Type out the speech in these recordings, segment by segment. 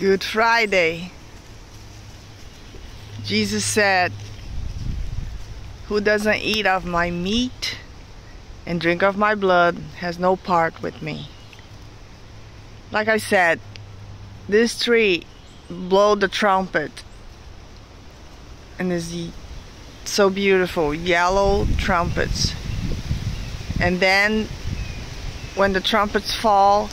Good Friday. Jesus said, Who doesn't eat of my meat and drink of my blood has no part with me. Like I said, this tree blow the trumpet and is so beautiful yellow trumpets and then when the trumpets fall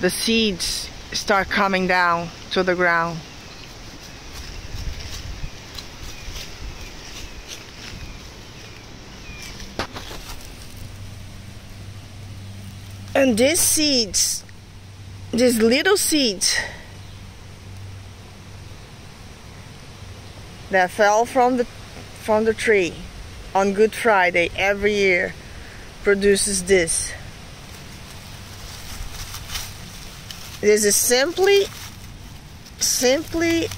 the seeds start coming down to the ground. And these seeds, these little seeds that fell from the from the tree on Good Friday every year produces this. This is simply, simply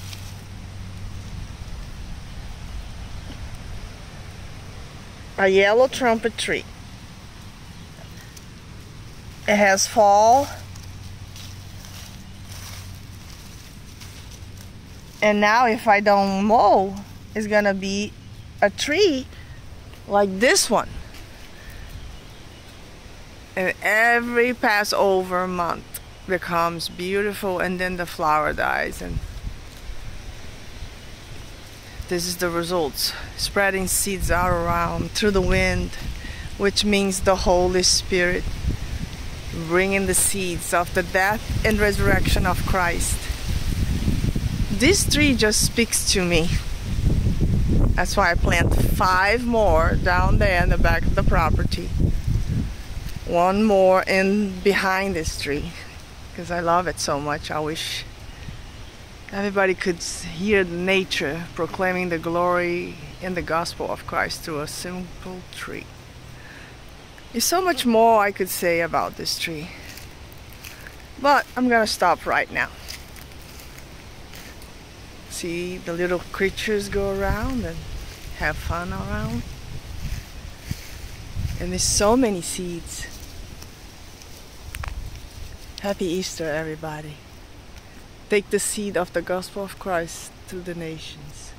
a yellow trumpet tree. It has fall and now if I don't mow it's gonna be a tree like this one and every Passover month becomes beautiful and then the flower dies and this is the results. Spreading seeds out around through the wind which means the Holy Spirit bringing the seeds of the death and resurrection of Christ. This tree just speaks to me. That's why I plant five more down there in the back of the property. One more in behind this tree because I love it so much. I wish everybody could hear nature proclaiming the glory in the gospel of Christ through a simple tree. There's so much more I could say about this tree, but I'm gonna stop right now. See the little creatures go around and have fun around. And there's so many seeds. Happy Easter, everybody. Take the seed of the gospel of Christ to the nations.